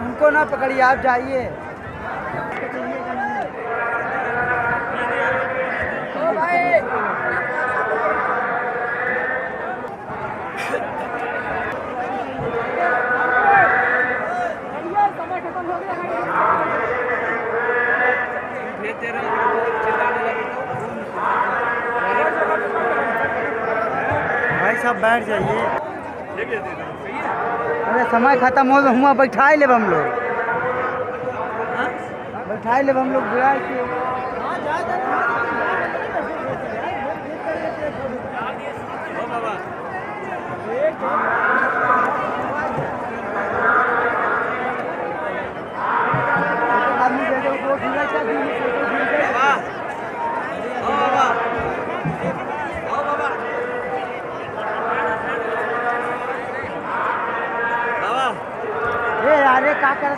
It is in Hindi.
उनको ना पकड़िए आप जाइए। भाई साहब बैठ जाइए। अरे समय खत्म हो हुआ बैठा ले हम लोग बैठा ले हम लोग बुला के आदमी अरे का कर